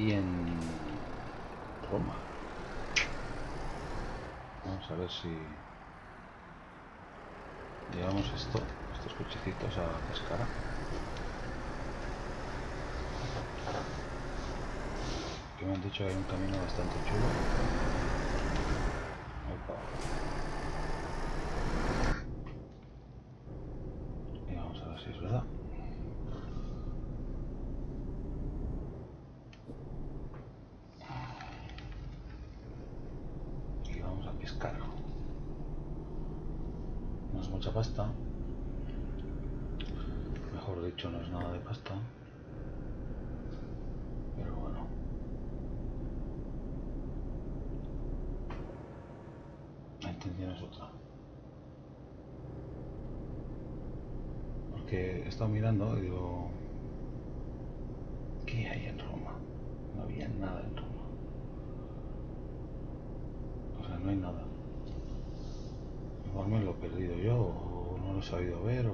aquí en Roma. Vamos a ver si llevamos esto, estos cochecitos a pescar. Que me han dicho que hay un camino bastante chulo. Y vamos a ver si es verdad. Y vamos a pescar. No es mucha pasta. Mejor dicho, no es nada de pasta. Pero bueno. La intención es otra. Porque he estado mirando y digo, ¿qué hay en Roma? No había nada en Roma. O sea, no hay nada. Igual me lo he perdido yo, o no lo he sabido ver, o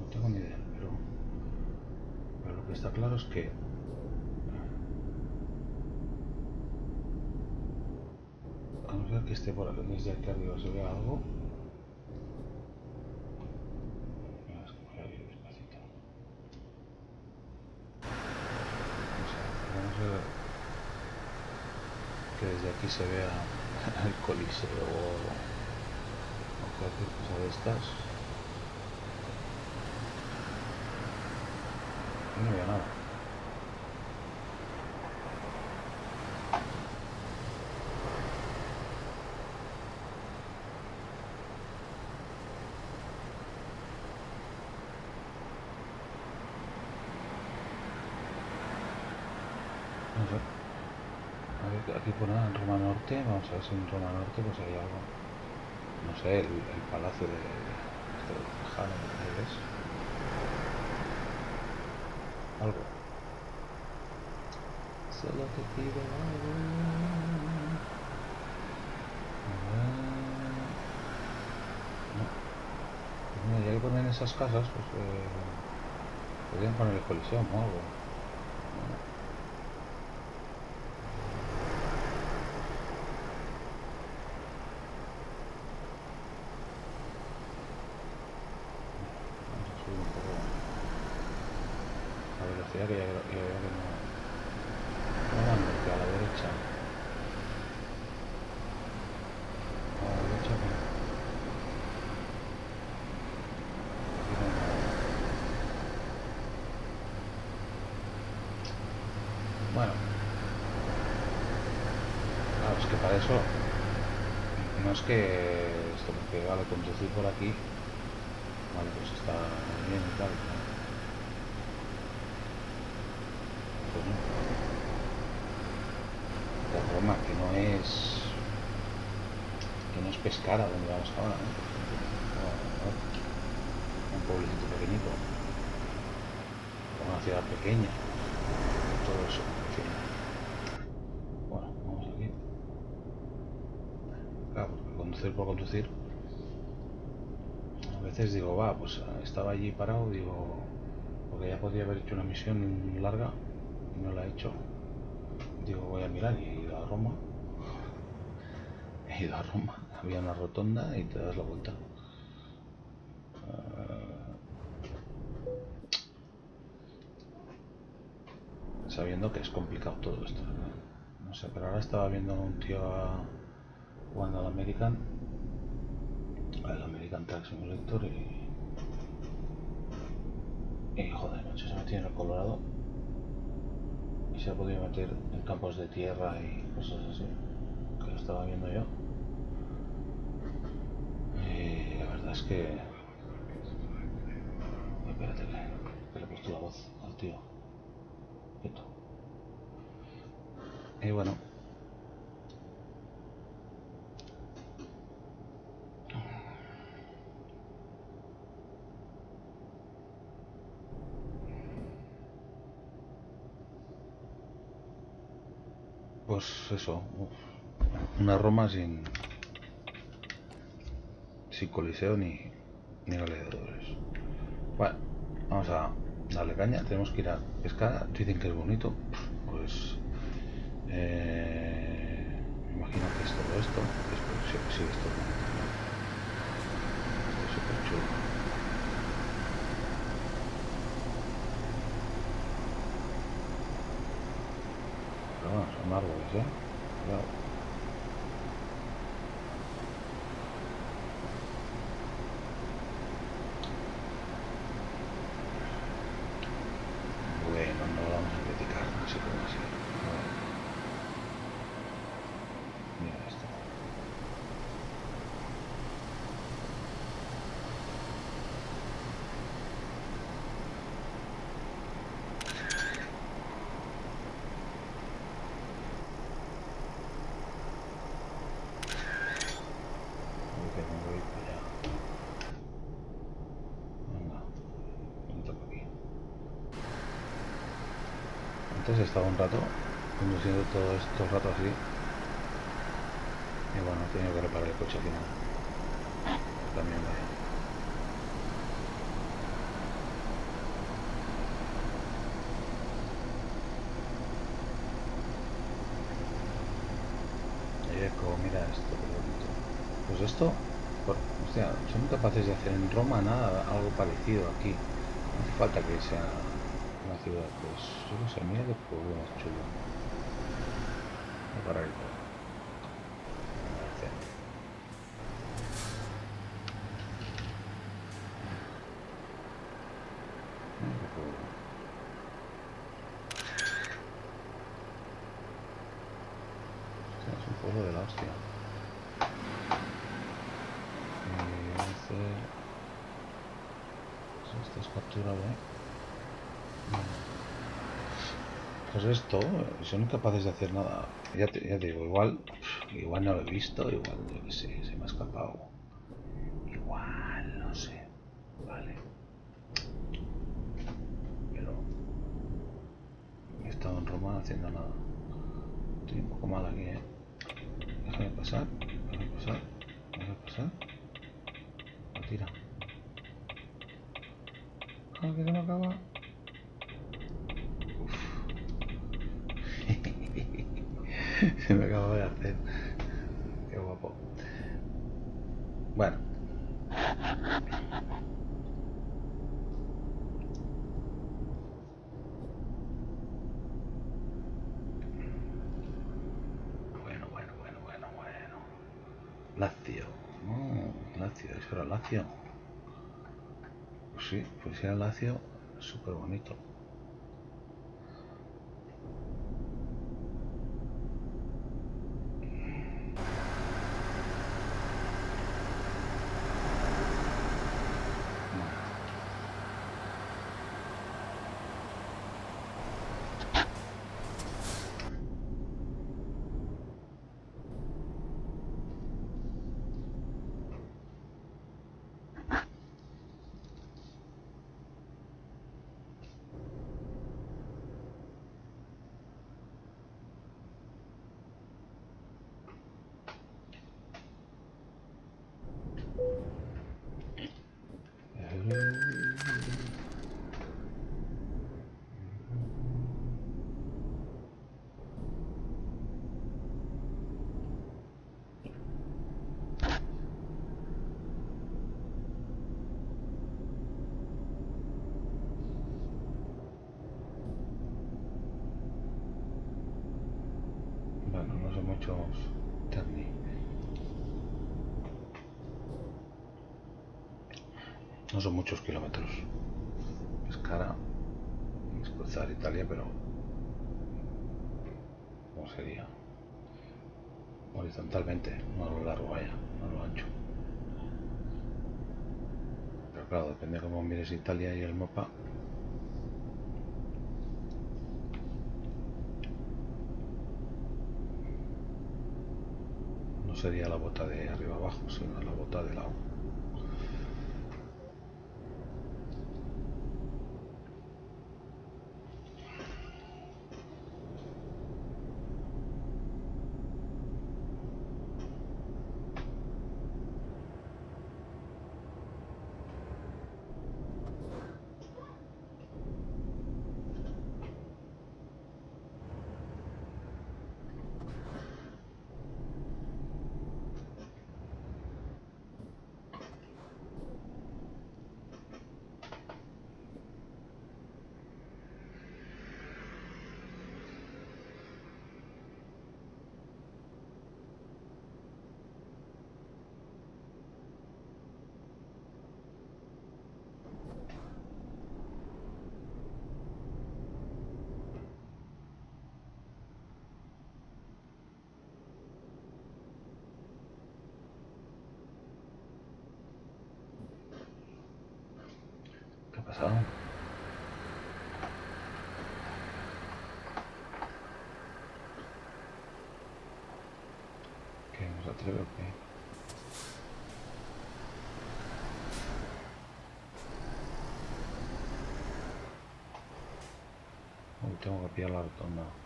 no tengo ni idea, pero, pero lo que está claro es que a no ser que esté por aquí, desde aquí arriba se vea algo. Mira, es que voy a ir despacito. No sé, a no ser que desde aquí se vea el coliseo o, cualquier cosa de estas. No había nada. No sé. Aquí pone en Roma Norte, vamos a ver si en Roma Norte pues hay algo. No sé, el, el palacio de, de Trajano, ¿qué es? Algo. Solo te pido algo. No. Pues mira, ya que ponen esas casas, pues eh, podrían poner el colisión o algo. No. Vamos a subir un poco la velocidad que ya, creo- ya veo que no, no va al norte, a la derecha. A la derecha que no. Aquí no hay nada. Bueno, claro, es que para eso no es que esto porque vale conducir por aquí, vale, pues está bien y tal. ¿no? Pues no. De Roma, que no es que no es Pescara donde vamos ahora, ¿no? No, no. Un pueblecito pequeñito, una ciudad pequeña, todo eso, en fin. Bueno, vamos aquí. Claro, porque conducir por conducir. A veces digo, va, pues estaba allí parado, digo, porque ya podría haber hecho una misión larga y no la he hecho. Digo, voy a mirar y he ido a Roma. He ido a Roma, había una rotonda y te das la vuelta. Ah, sabiendo que es complicado todo esto. ¿no? Sé, pero ahora estaba viendo a un tío a- jugando al American, al American Truck Simulator y. Y joder, macho, se metió en el Colorado y se ha podido meter en campos de tierra y cosas así, que lo estaba viendo yo. Y la verdad es que. Espérate, que, que le he puesto la voz al tío. Quieto. Y bueno. Pues, eso, una Roma sin, sin coliseo ni, ni gladiadores. Bueno, vamos a darle caña, tenemos que ir a escala, dicen que es bonito, pues eh, me imagino que es todo esto, sí, esto es bonito, es súper chulo. Son árboles, antes estaba un rato conduciendo todo estos rato así y bueno, he tenido que reparar el coche al final también vaya mira esto. Pues esto, por, hostia, son capaces de hacer en Roma nada, algo parecido aquí. No hace falta que sea ciudad, pues yo no sé, mira que pueblo más chulo. Voy a parar el coche. Es un pueblo de la hostia. Y hace... Esto es capturado, ¿eh? Pues esto, son incapaces de hacer nada. Ya te, ya te, digo, igual, igual no lo he visto, igual, yo sé, se me ha escapado. Igual, no sé. Vale. Pero he estado en Roma haciendo nada. Estoy un poco mal aquí, ¿eh? Déjame pasar, déjame pasar, déjame pasar. No tira. Ah, que se me acaba. se me acaba de hacer. Qué guapo. Bueno. Bueno, bueno, bueno, bueno, bueno. Lacio. Oh, Lacio, eso era Lacio. Pues sí, pues era Lacio, súper bonito. Bueno, no son muchos Terni. No son muchos kilómetros. Es cara. Es cruzar Italia, pero. ¿Cómo sería? Horizontalmente, no a lo largo, vaya, no a lo ancho. Pero claro, depende de cómo mires Italia y el mapa. No sería la bota de arriba abajo, sino la bota de lado. Pasado? ¿Qué? ¿Nos atreve o qué? Uy, tengo que pillar la rotonda.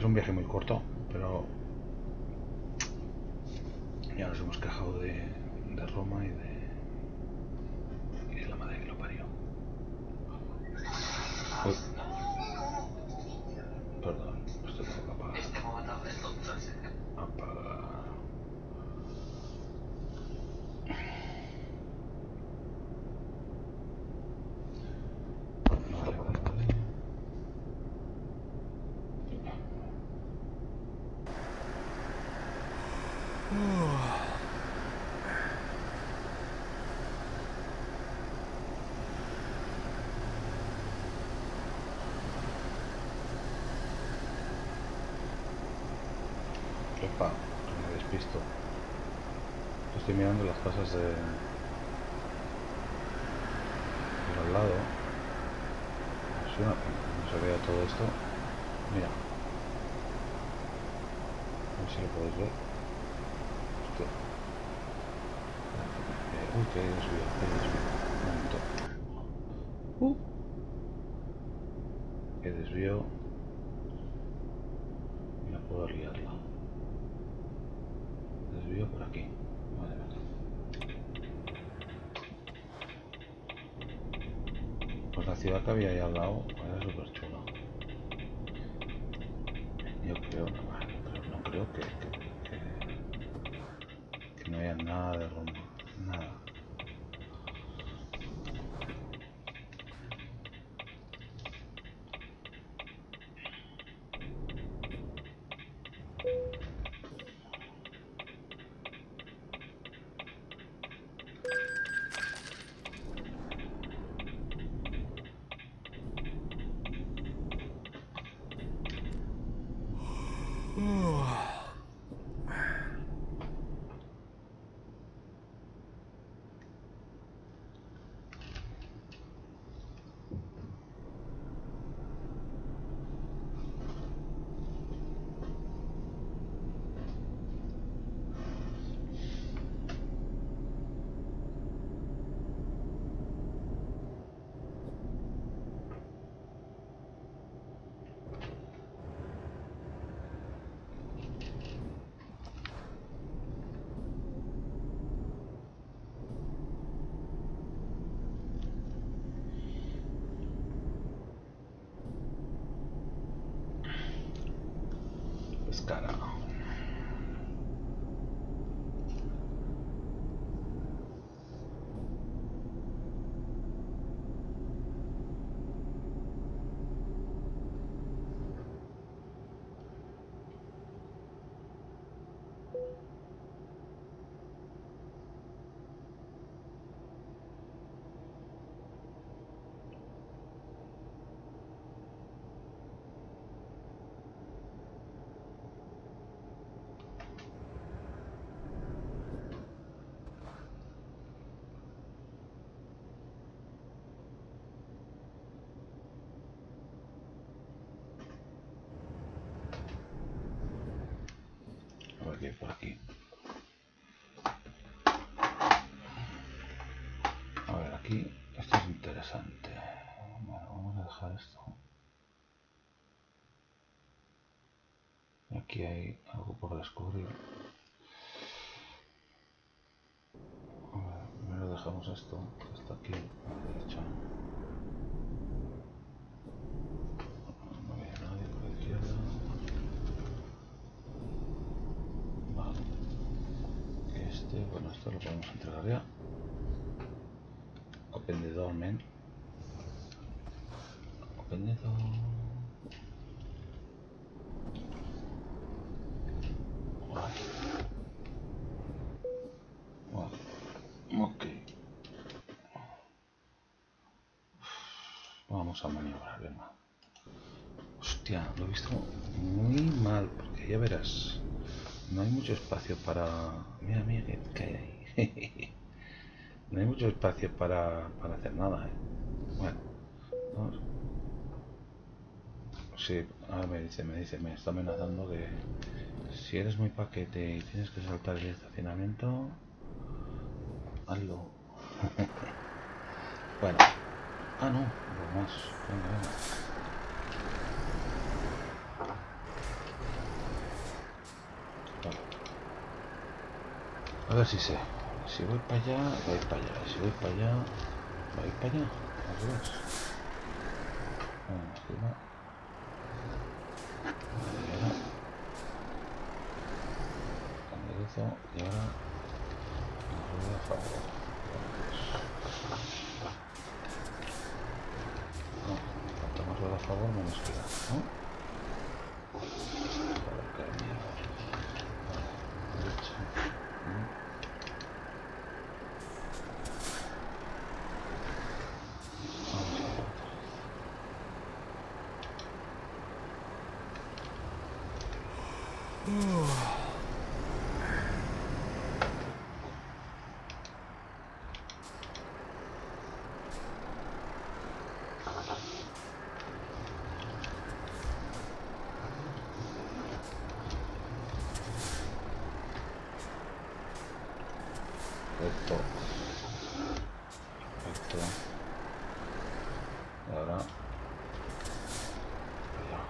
Es un viaje muy corto, pero ya nos hemos quejado de, de Roma y de, y de la madre que lo parió. Uy. Perdón, esto tengo que apagar. Apagar. Vale, vale, vale. Epa, que me despisto. Estoy mirando las casas de... de al lado. Si no, no se vea todo esto. Mira. A ver si lo podéis ver. Hostia. Uy, que desvío, que desvío. Un momento. Uh. Que desvío. Por aquí. A ver, aquí esto es interesante. Vamos a dejar esto. Aquí hay algo por descubrir. A primero dejamos esto, está aquí a la derecha. No hay nadie por la izquierda. Vale. Este, bueno, esto lo podemos entregar ya. Open the door, man. Open the door. Ok. Vamos a maniobrar, venga. Hostia, lo he visto muy mal, porque ya verás. No hay mucho espacio para... Mira, mira que cae ahí. no hay mucho espacio para, para hacer nada, ¿eh? Bueno, vamos. Sí, ahora me dice, me dice, me está amenazando que si eres muy paquete y tienes que saltar el estacionamiento, hazlo. bueno, ah no, lo más, venga, venga. A ver si sé. Si voy para allá, voy para allá. Si voy para allá, voy para allá. Vale, y ahora. A favor. No, cuanto más rueda a favor, queda, ¿no? Joder, qué mierda. Vale, derecha. Mm. Vamos a ver. Perfecto. Perfecto. Y ahora. Para allá.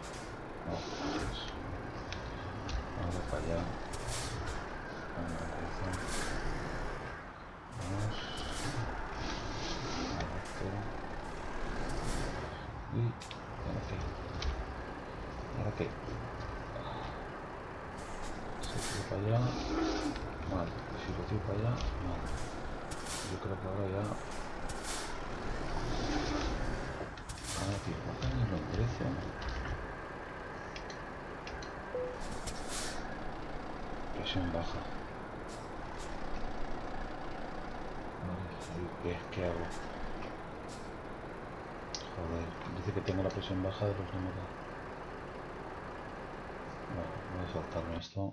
No, eso. Ahora para allá. Venga, derecha. Vamos. Recto. Y. ¿Ahora qué? ¿Ahora qué? Si tiro para allá. Vale. Si lo tiro para allá. Vale. Yo creo que ahora ya. Ahora tiro para acá y lo enderezo. Presión baja. Vale, ¿y ¿qué, ¿qué hago? Joder, dice que tengo la presión baja de los números. Bueno, voy a saltarme esto.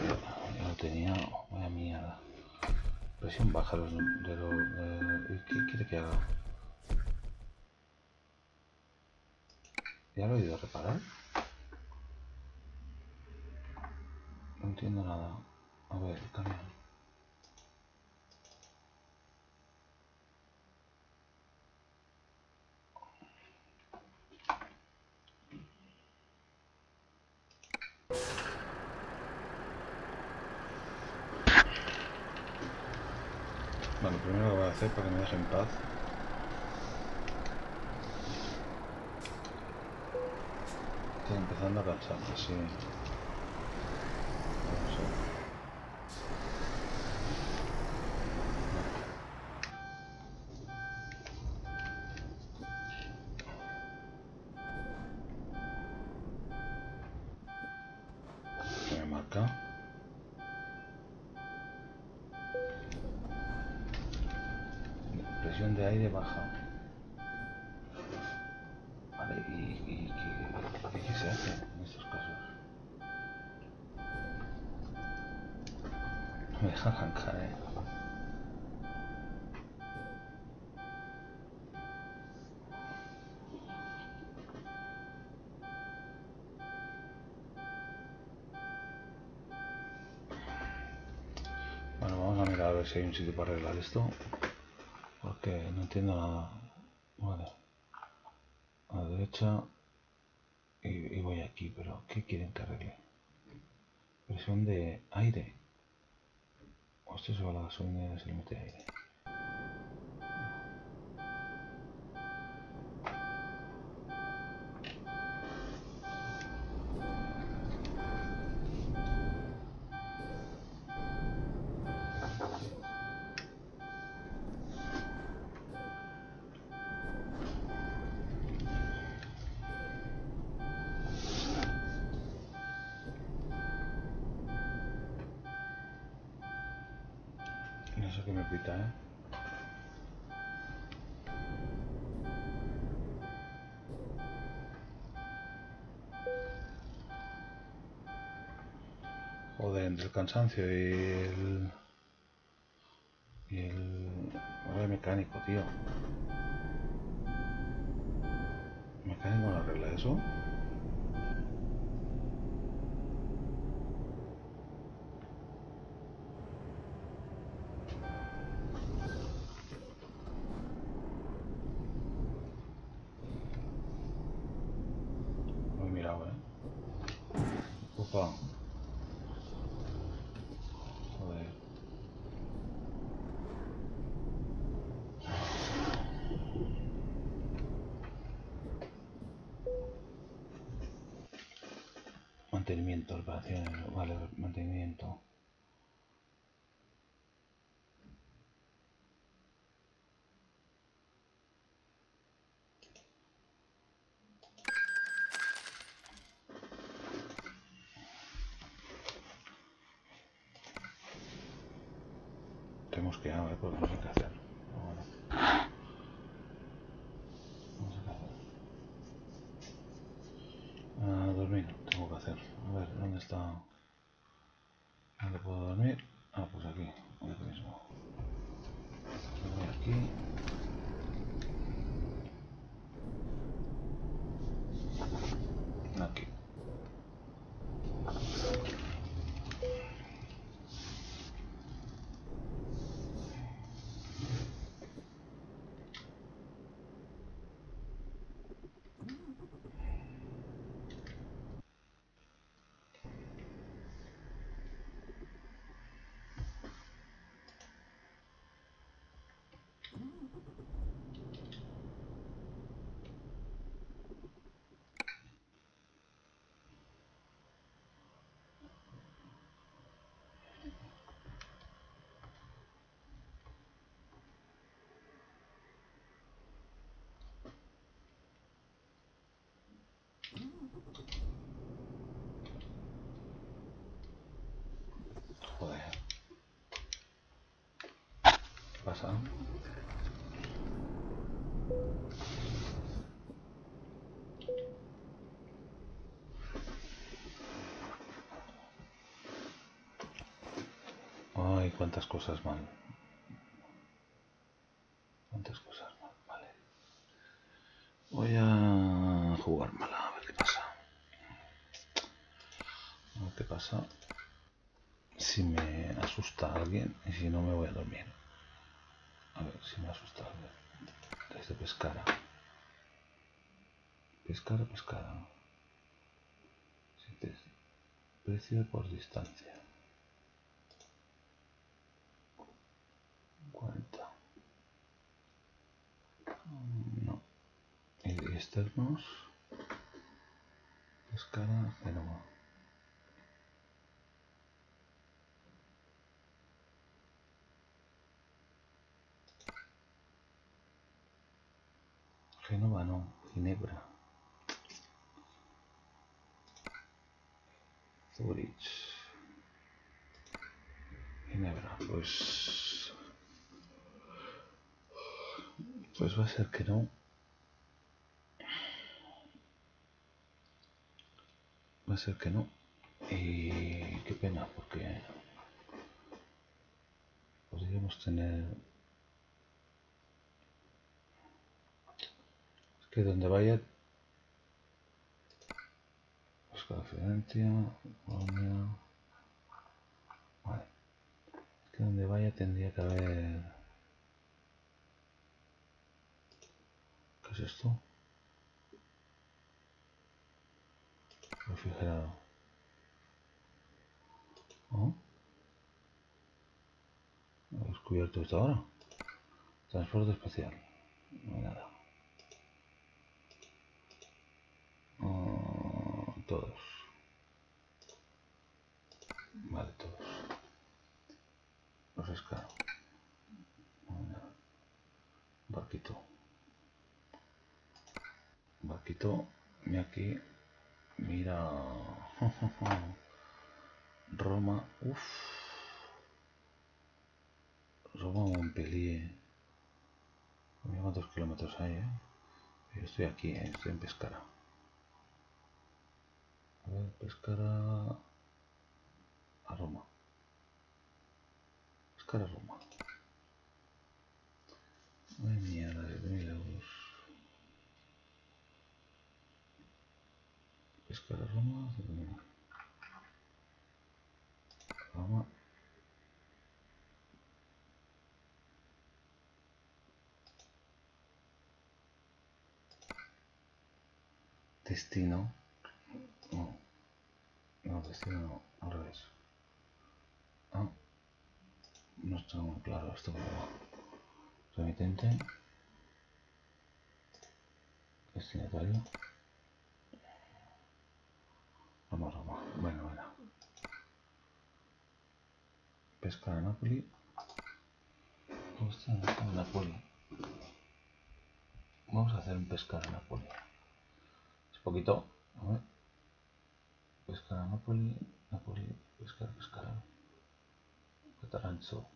Ya, ya lo tenía. Vaya mierda. Presión baja de los de- ¿y ¿Qué quiere que haga? ¿Ya lo he ido a reparar? No entiendo nada. A ver, camión. Bueno, primero lo voy a hacer para que me deje en paz. Estoy empezando a cansarme, sí. Hay un sitio para arreglar esto. Porque no entiendo nada. Vale. A la derecha. Y, y voy aquí, pero ¿qué quieren que arregle? Presión de aire. O esto se va a la gasolina y se le mete aire. Qué me pita, ¿eh? Joder, entre el cansancio y el... Y el... El mecánico, tío. ¿El mecánico no arregla eso? Joder. ¿Qué pasa? Ay, cuántas cosas mal. Cuántas cosas mal, vale. Voy a jugármela, a ver qué pasa. A ver qué pasa si me asusta alguien y si no me voy a dormir. Si me asusta alguien. Desde pescara. Pescara, pescara. Precio por distancia. 40. Mm, No. Y externos. A ser que no. Va a ser que no. Y qué pena, porque podríamos tener... Es que donde vaya... Buscar referencia, Colombia... Vale. Es que donde vaya tendría que haber... es esto? refrigerado. ¿Oh? ¿Lo he descubierto esto ahora? Transporte espacial. No hay nada. Oh, todos. Vale, todos. Los escalo. No hay nada. Barquito. Barquito. Y aquí Mira. Roma. Uf. Roma Montpellier. Mira cuántos kilómetros hay, ¿eh? Yo estoy aquí, ¿eh? estoy en Pescara. A ver, Pescara a Roma. Pescara a Roma. Ay, mierda, 7.000 euros. Pescar a Roma. Roma. Destino. No. No, destino no. Al revés. Ah. No está muy claro esto. Remitente. Destinatario. Vamos, vamos. Bueno, bueno. Pesca a Napoli. Hostia, no Napoli. Vamos a hacer un pescar a Napoli. Es poquito. A ver. Pescar a Napoli. Napoli. Pescar, pescar. Catarancho.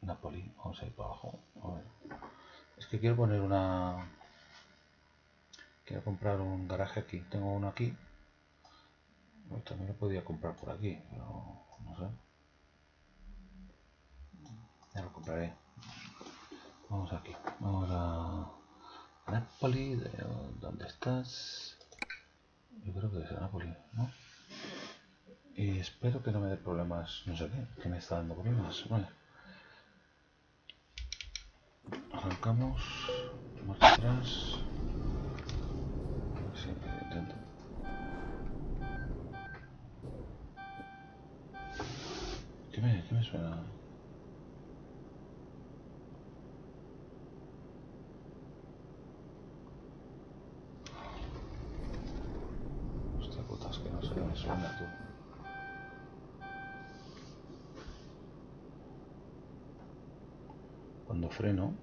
Napoli. Vamos a ir para abajo. A ver. Es que quiero poner una... Quiero comprar un garaje aquí. Tengo uno aquí también lo podía comprar por aquí, pero no sé. Ya lo compraré. Vamos aquí. Vamos a Napoli. ¿Dónde estás? Yo creo que es Napoli, ¿no? Y espero que no me dé problemas, no sé qué, que me está dando problemas. Vale. Arrancamos. Marcha atrás. Me, qué me suena? Hostia putas, que no sé qué me suena tú. Cuando freno.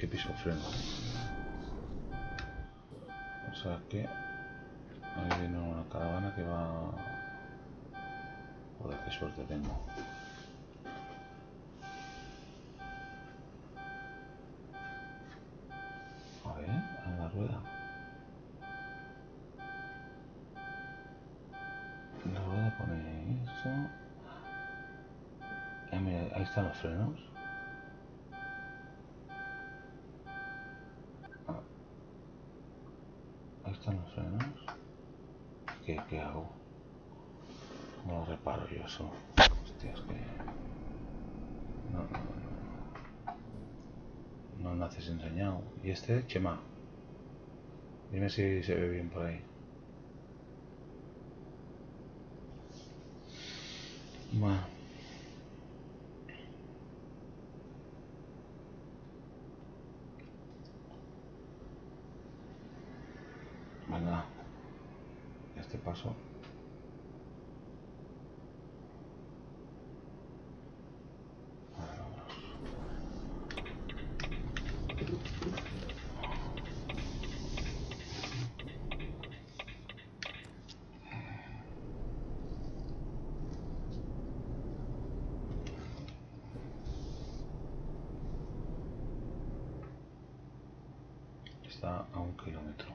Que, piso freno. O sea que ahí viene una caravana que va Joder, qué suerte tengo. A ver, a la rueda. La rueda pone eso. Ah, ahí están los frenos. están los frenos? ¿Qué, qué hago? ¿Cómo lo reparo yo eso? No, no, no. No naces enseñado. ¿Y este? Chema. Dime si se ve bien por ahí. Bueno. Venga. Este paso. Vale, vámonos. Está a un kilómetro.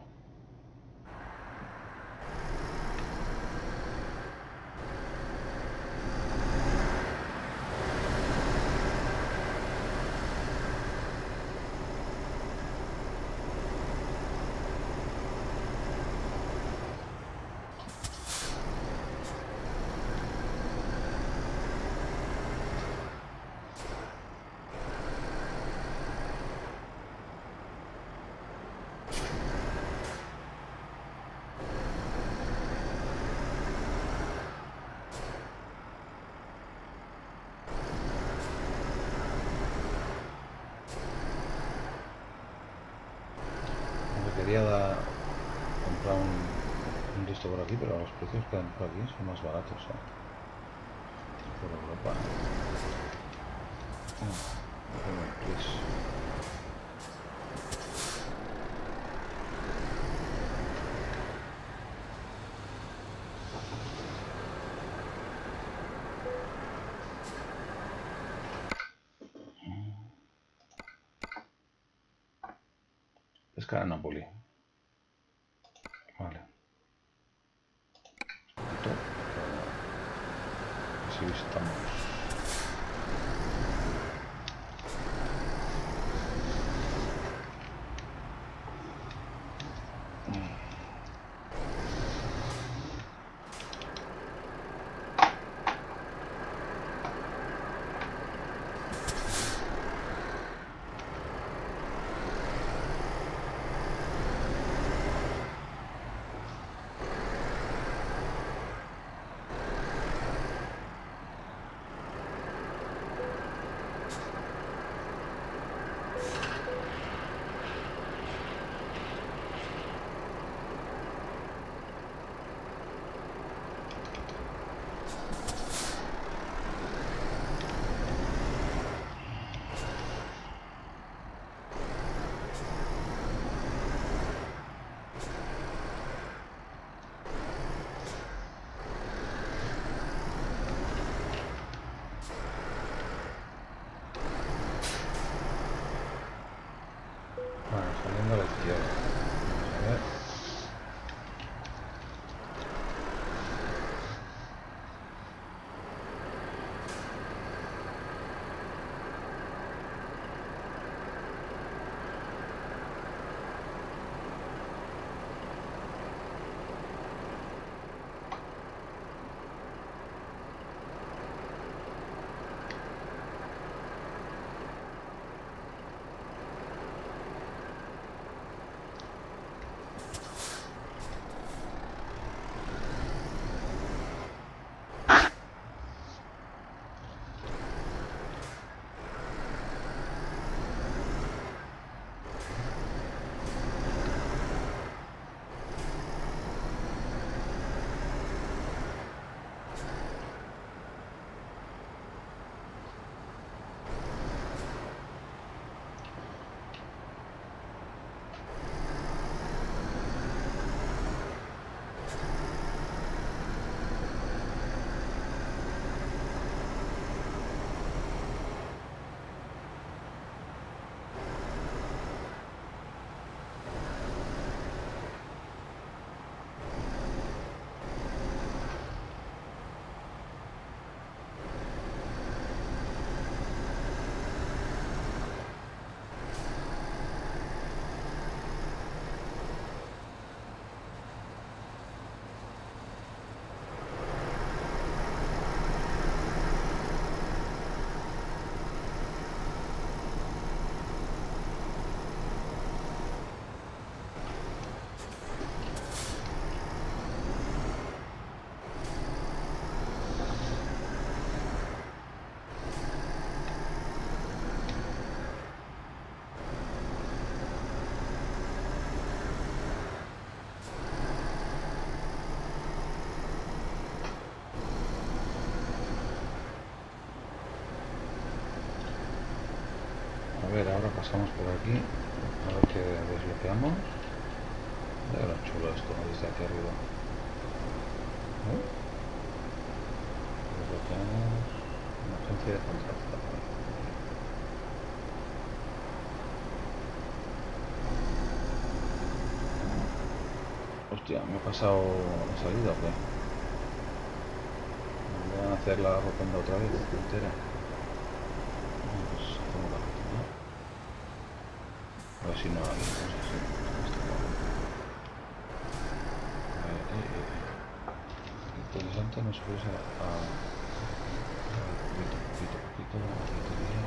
Me quería dar, comprar un, un listo por aquí, pero los precios que dan por aquí son más baratos. ¿eh? Por Europa. Ah. Pescar a Napoli. Pasamos por aquí. A ver qué desbloqueamos. Mira lo chulo esto desde aquí arriba. ¿Eh? Desbloqueamos una agencia de contratación. Hostia, me he pasado la salida o qué? A hacer la rotonda otra vez entera. Bueno, pues hacemos la rotonda. A si no hay cosas. Eh, eh, eh. Interesante no a, a, a poquito, poquito, poquito,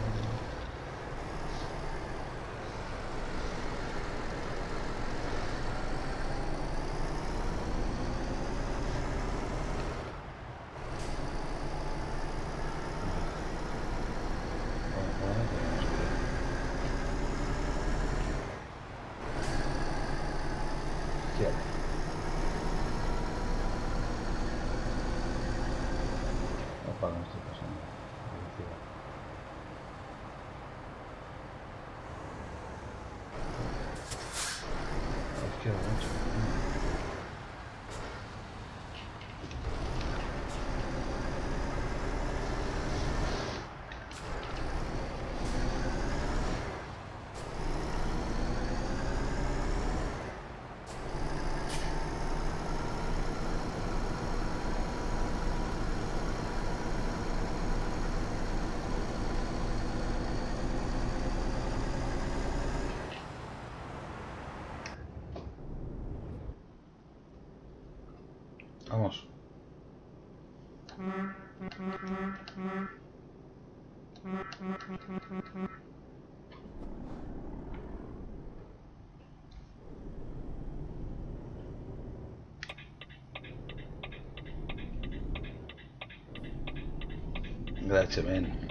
That's him in.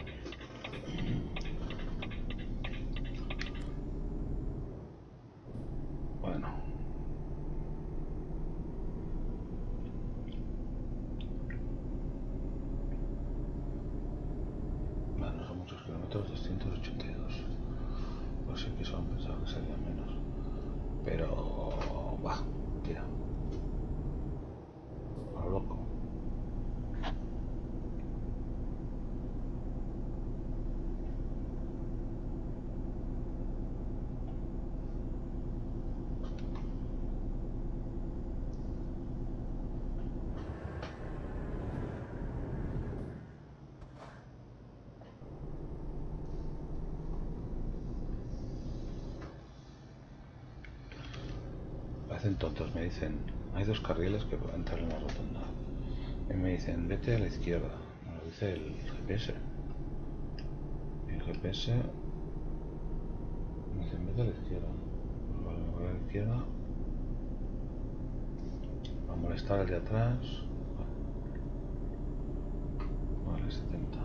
Pero... va, tira. A lo loco. Hacen tontos, me dicen, hay dos carriles que pueden entrar en la rotonda. Y me dicen, vete a la izquierda. Me lo dice el GPS. El GPS me dicen, vete a la izquierda. Vale, me voy a la izquierda. Va a molestar al de atrás. Vale, 70.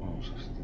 Vamos a 70.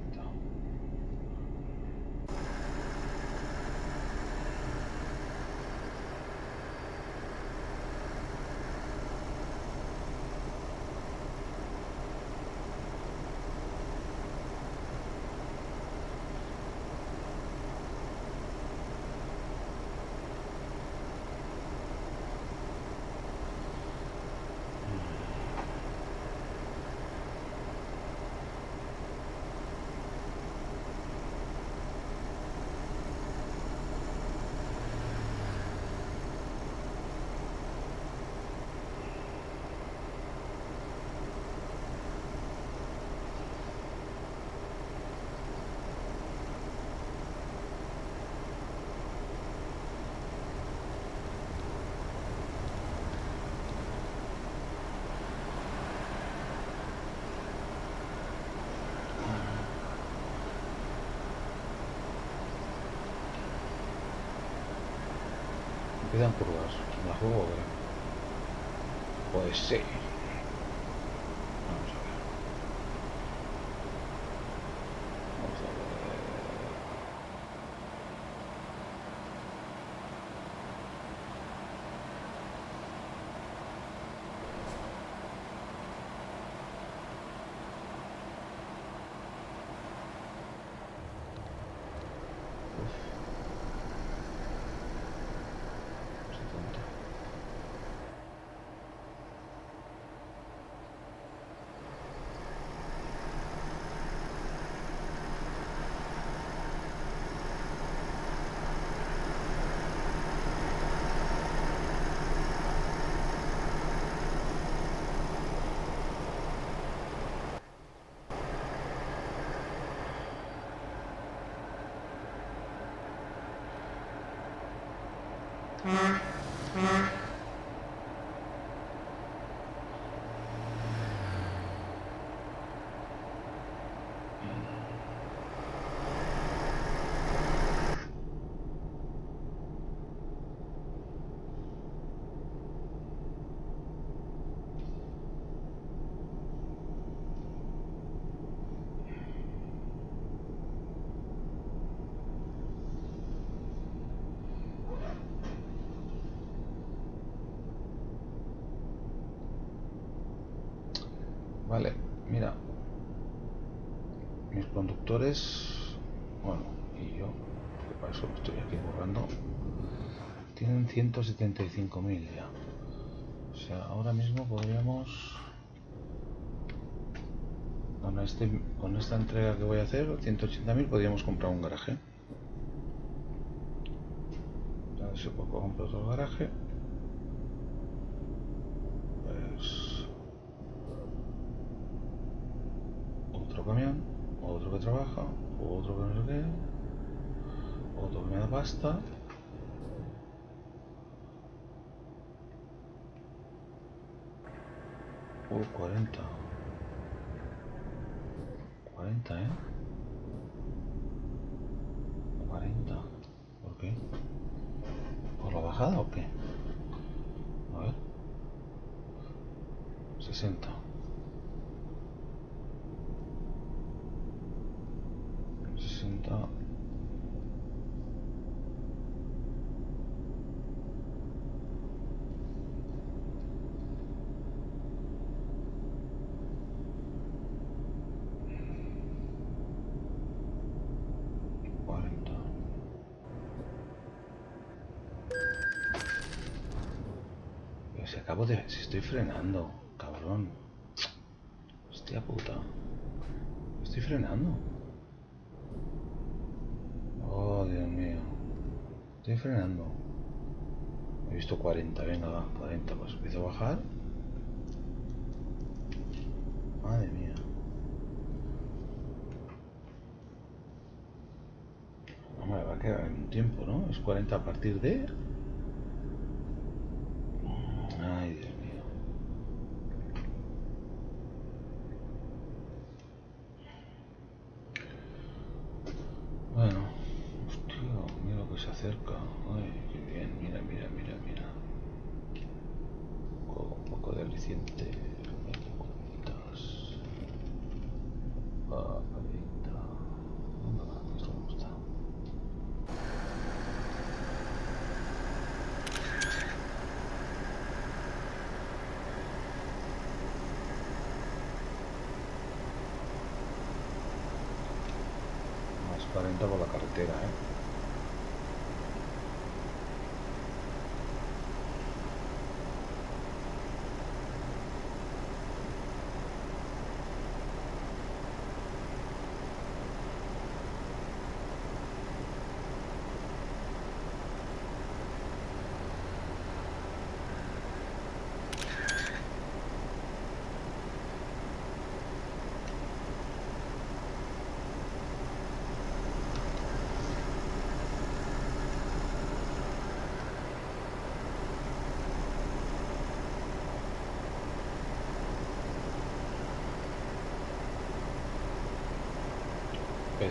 Empiezan curvas. ¿Me la juego o qué? Pues. Vamos a ver. Vamos a ver. Vale, mira. Conductores, bueno, y yo, que para eso estoy aquí borrando, tienen 175.000 ya. O sea, ahora mismo podríamos... Con, este, con esta entrega que voy a hacer, 180.000, podríamos comprar un garaje. A ver si puedo comprar otro garaje. camión, otro que trabaja, otro que no sé qué, pasta. Uh, 40. 40, ¿eh? 40. ¿Por qué? ¿Por la bajada o qué? A ver. 60. 60 40 si si estoy frenando cabrón hostia puta estoy frenando Oh, Dios mío. Estoy frenando. He visto 40, venga, va, 40. Pues empiezo a bajar. Madre mía. No me va a quedar en un tiempo, ¿no? Es 40 a partir de... Ay, Dios mío. Bueno, hostia, mira lo que se acerca. Ay, qué bien, mira, mira, mira, mira. Con un poco de aliciente. Cositas. Ah, palita. Venga, va, esto me gusta. 40 por la carretera, ¿eh?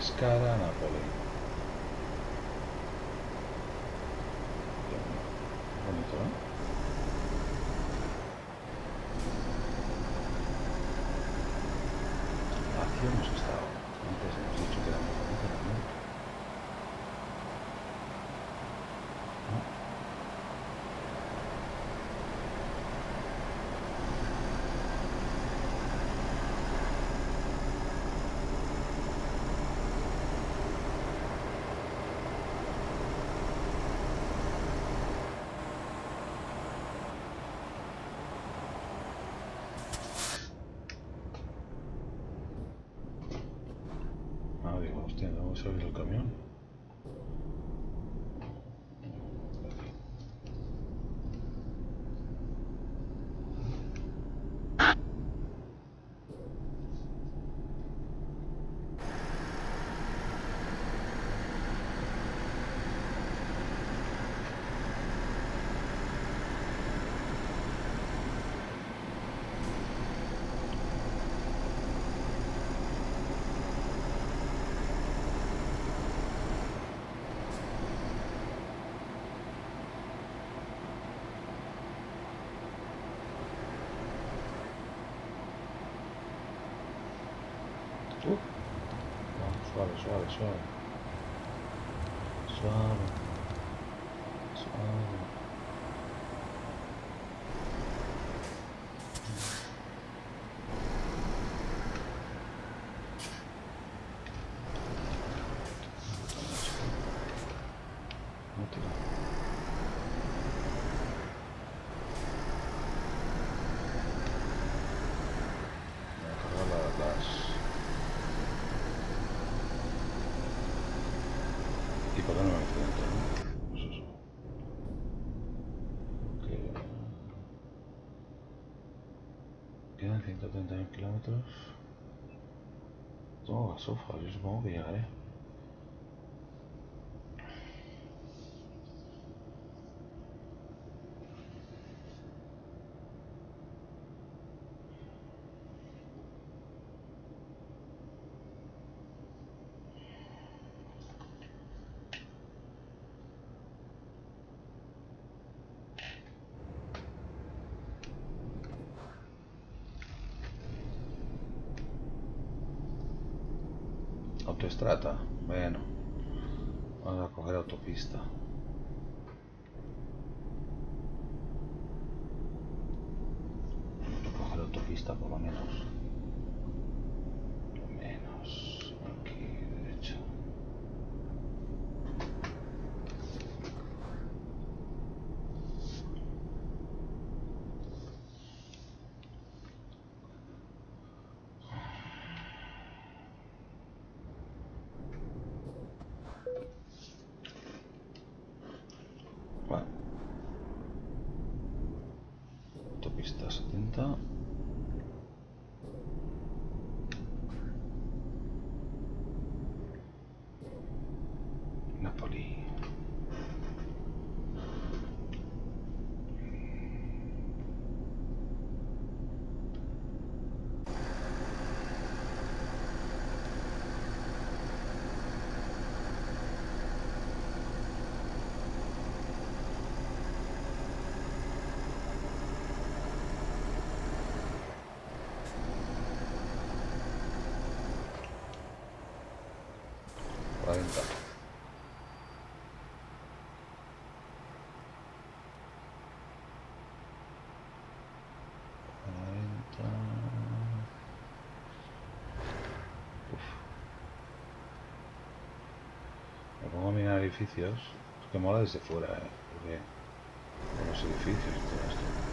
Pescara, Nápoles. Bonito, ¿eh? Aquí hemos estado. Antes hemos dicho que era muy bonito también. ¿No? Ah, digo, abrir el camión. Swami, Swami, Swami. Swami. မောနေရတယ် autoestrada. Bueno, vamos a coger autopista. tá? edificios. Que mola desde fuera. Eh, porque los edificios.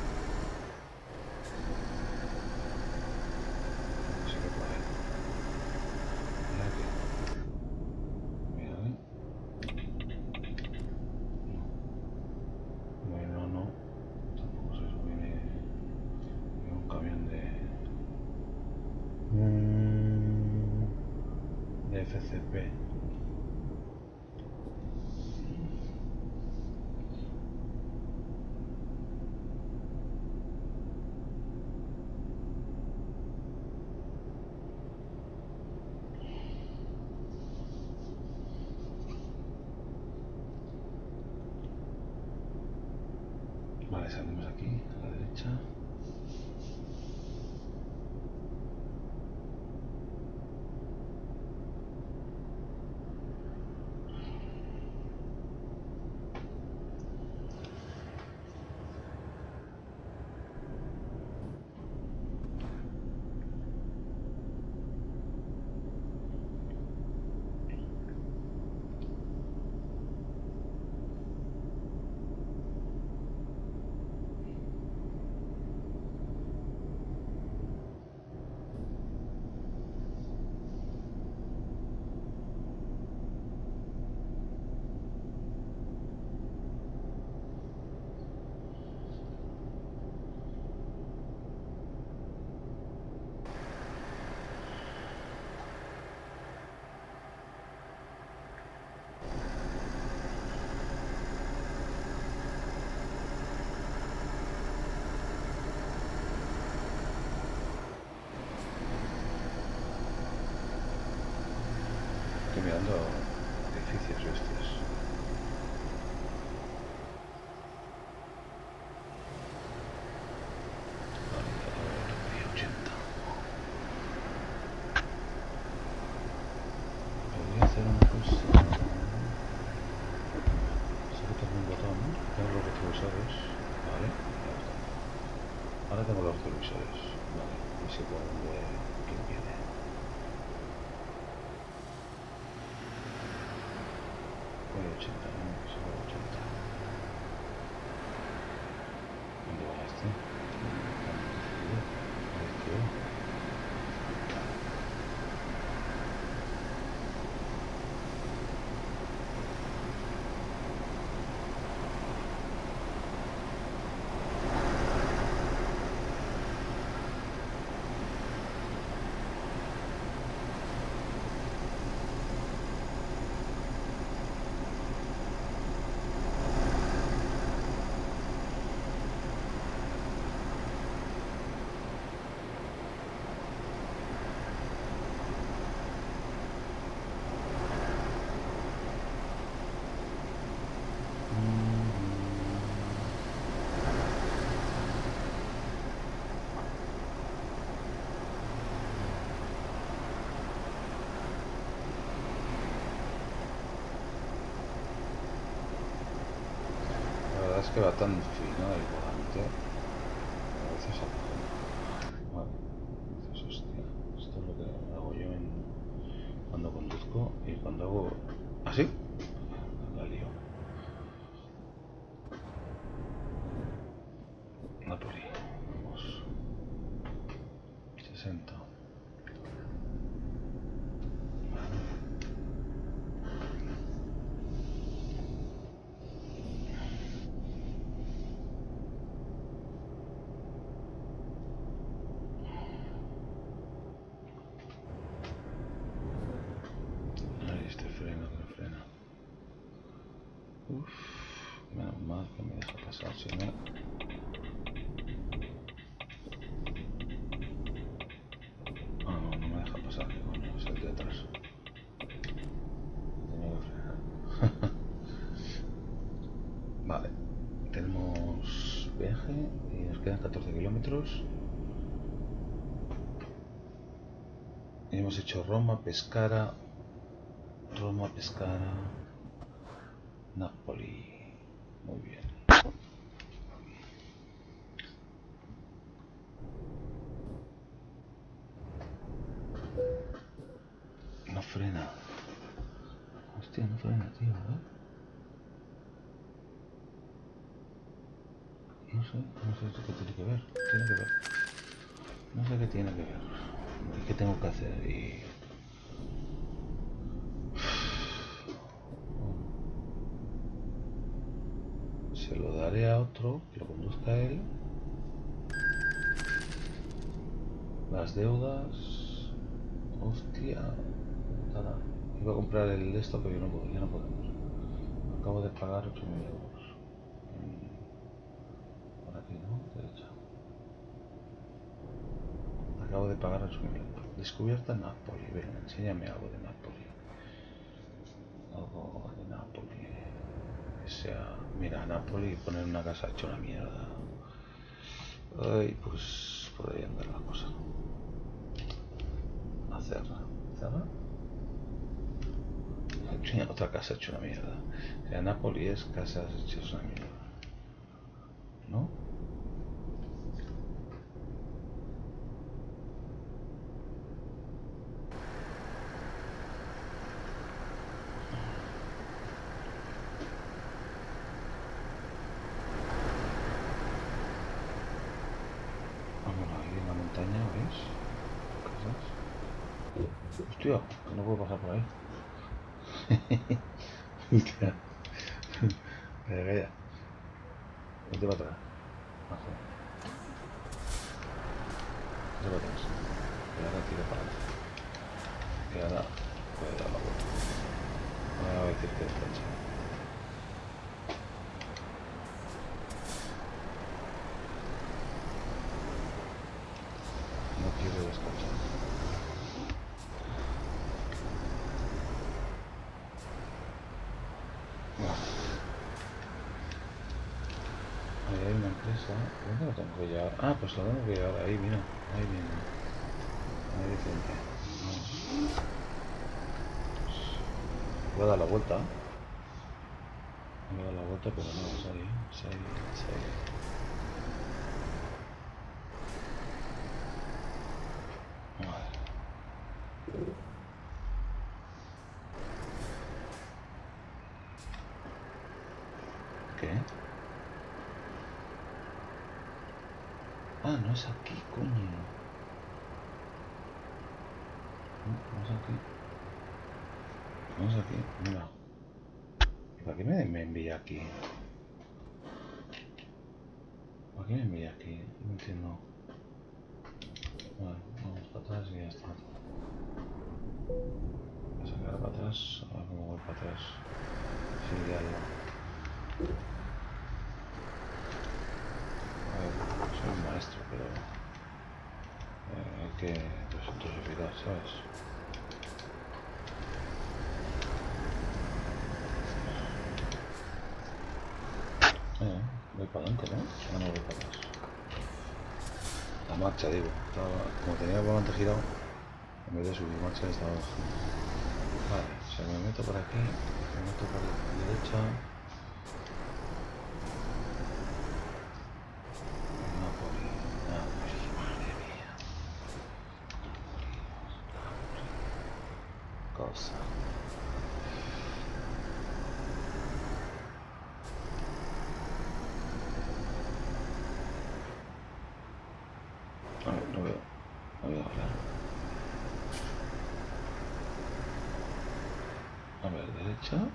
La verdad es que va tan fino el volante. A veces a Vale. Dices, hostia, esto es lo que hago yo en, cuando conduzco y cuando hago así, la lío. Napoli, vamos. 60. Ahí este freno que no frena. Uf, menos mal que me deja pasar, si no. Ah, no, no me deja pasar, que coño, es el de atrás. Tenía que frenar. vale, tenemos viaje y nos quedan 14 kilómetros. Y hemos hecho Roma, Pescara, Roma, Pescara, Napoli. Muy bien. No frena. Hostia, no frena, tío, ¿eh? No sé, no sé qué tiene que ver. Tiene que ver. No sé qué tiene que ver. ¿Y qué tengo que hacer? Y... A otro que lo conduzca a él. Las deudas. Hostia. Iba a comprar el de esto, pero yo no puedo, ya no podemos. Acabo de pagar 8.000 euros. Mm, Por aquí, ¿no? Derecha. Acabo de pagar 8.000 euros. Descubierta Napoli. Venga, enséñame algo de Napoli. Algo de Napoli. Sea. Mira, Napoli poner una casa hecha una mierda. Ay, pues podría andar la cosa. ¿Hacerla? Hecho Otra casa hecha una mierda. O sea, Napoli es casas hechas una mierda. ¿No? Vamos ahí en la montaña, ¿ves? Casas. Hostia, no puedo pasar por ahí. Hostia. Calla, calla. Vete para atrás. Abajo. Vete para atrás. Y ahora tira para adelante. Y ahora puede dar la vuelta. Ahora voy a decir que descansa. No quiero descansar. Vale. Ahí hay una empresa. ¿Dónde la tengo que pues llevar ahí, mira. Ahí viene. Ahí de frente. Voy a dar la vuelta. Voy a dar la vuelta, pero no, es ahí. Es ahí, es ahí. Vale. es aquí, coño. No, es aquí. No es aquí, mira. ¿Para qué me, envía aquí? ¿Para qué me envía aquí? No entiendo. Bueno, vamos para atrás y ya está. Voy a sacar para atrás. A ver cómo voy para atrás. Sí, ya lo. A ver, maestro, pero. Eh, hay que dosificar, ¿sabes? Eh, voy para adelante, ¿no? No voy para atrás. La marcha, digo. Estaba- como tenía el volante girado, en vez de subir marcha estaba bajando. Vale, se me meto por aquí, me meto por la derecha. Napoli, Napoli, madre mía. Cosa. A ver, no veo, no veo claro. A ver, derecha.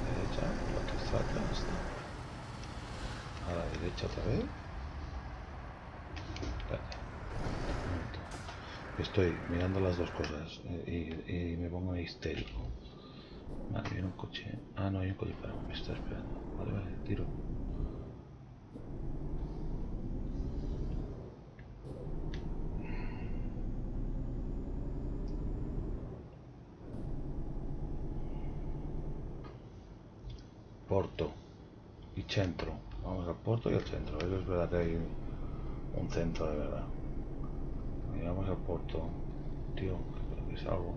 Derecha, lo que está atrás está. A la derecha otra vez. Espérate, un momento. Las dos cosas eh, y, me pongo histérico. Vale, viene un coche. Ah, no, hay un coche para me está esperando. Vale, vale, tiro. Porto y centro. Vamos al puerto y al centro. Eso es verdad que hay un centro de verdad. Vamos al puerto. Que creo que es algo.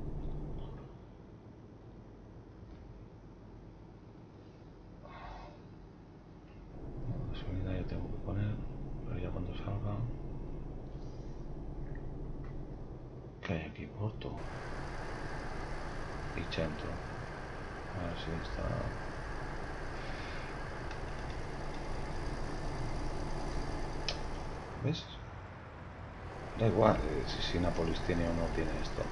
La gasolina ya tengo que poner, pero ya cuando salga. ¿Qué hay aquí? Porto y centro. A ver si está. ¿Ves? Da igual eh, si, si Nápoles tiene o no tiene esto.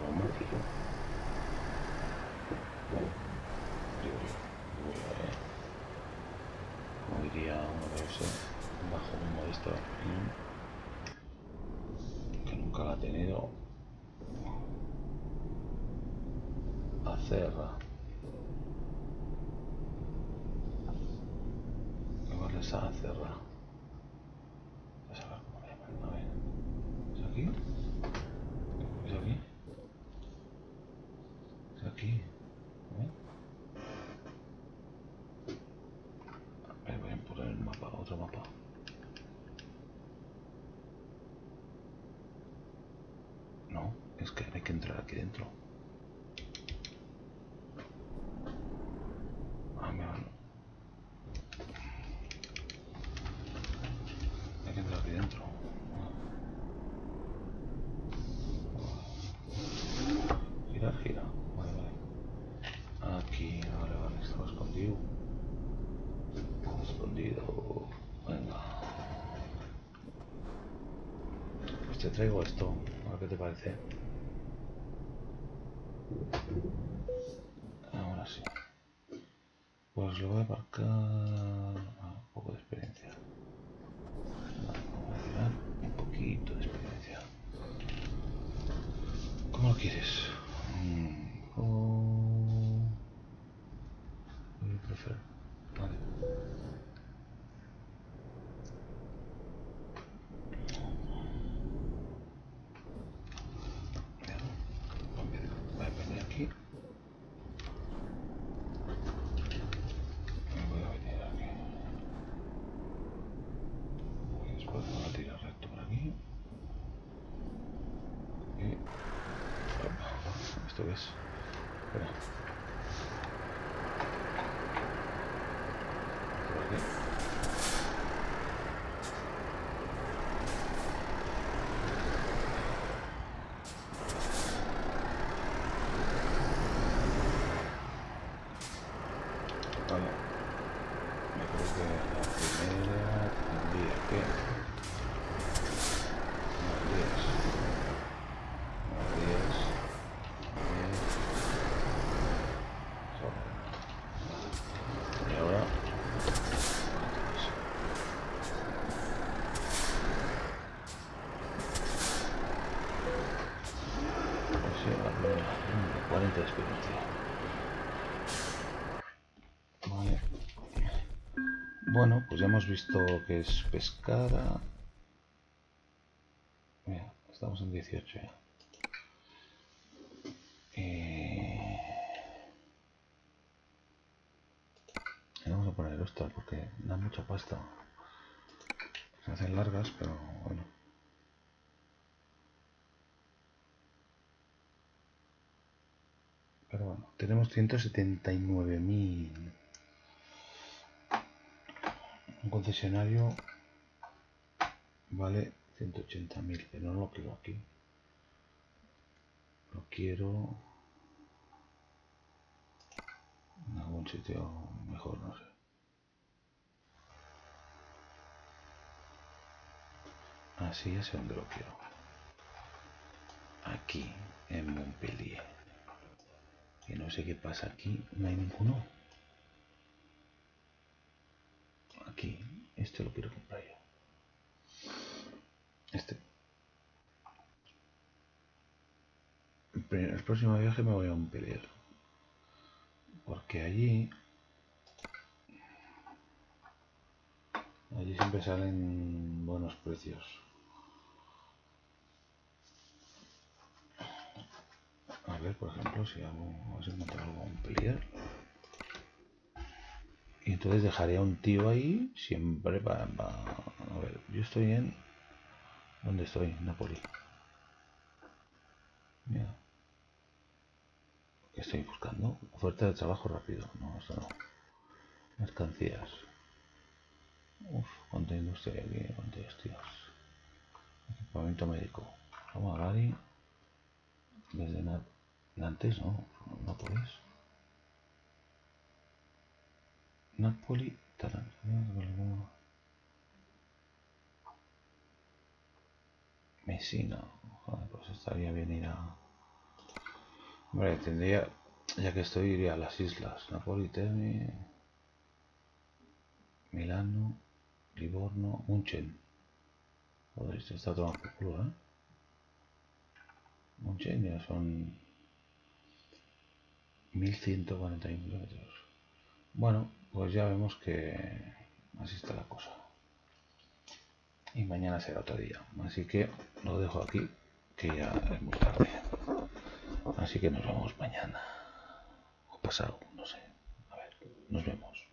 Roma, tío. Digo, digo, eh, Como diría uno de esos, bajo mi modesta opinión, que nunca la ha tenido. Acerra. Igual es Acerra. A saber cómo le llaman. A ver. ¿Es aquí? ¿Es aquí? ¿Es aquí? ¿Eh? A ver, voy a poner el mapa, otro mapa. No, es que hay que entrar aquí dentro. Ah, me van. Hay que entrar aquí dentro. Gira, gira. Vale, vale. Aquí, vale, vale, estaba escondido. Escondido. Venga. Pues te traigo esto. A ver qué te Ahora sí. Pues lo voy a aparcar. Ah, un poco de experiencia. Vamos a un poquito de experiencia. ¿Cómo lo quieres? Mm, ¿cómo- What do you prefer? Vale. Cuidado. Voy a venir aquí. Me voy a venir aquí. Y después me voy a tirar recto por aquí. Y... Opa, ¿Esto qué es? Espera. Por aquí. Vale. Me creo que la 40 de experiencia. Vale. Bueno, pues ya hemos visto que es pescada. Mira, estamos en 18 ya. Eh, vamos a poner ostras porque da mucha pasta. Se hacen largas, pero bueno. Pero bueno, tenemos 179.000. concesionario vale 180.000, pero no lo quiero aquí. Lo quiero en algún sitio mejor, no sé. Así es donde lo quiero. Aquí, en Montpellier. Y no sé qué pasa aquí, no hay ninguno. Aquí, este lo quiero comprar yo. Este. El próximo viaje me voy a Montpellier. Porque allí... Allí siempre salen buenos precios. A ver, por ejemplo, si hago, vamos a encontrar algo en Montpellier. Y entonces dejaré a un tío ahí siempre para, A ver, yo estoy en... ¿Dónde estoy? Napoli. Mira. ¿Qué estoy buscando? Oferta de trabajo rápido. No, eso no. Mercancías. Uf, cuánta industria aquí, cuántos tíos. Equipamiento médico. Vamos a Gary. Desde Nantes, no, Nápoles. Napoli, Taranto. Mesina. Joder, pues estaría bien ir a. Hombre, tendría. Ya que estoy, iría a las islas. Napoli, Terni. Milano, Livorno, Munchen. Joder, esto está todo por culo, ¿eh? Munchen ya son 1141 kilómetros. Bueno, pues ya vemos que así está la cosa. Y mañana será otro día. Así que lo dejo aquí, que ya es muy tarde. Así que nos vemos mañana. O pasado, no sé. A ver, nos vemos.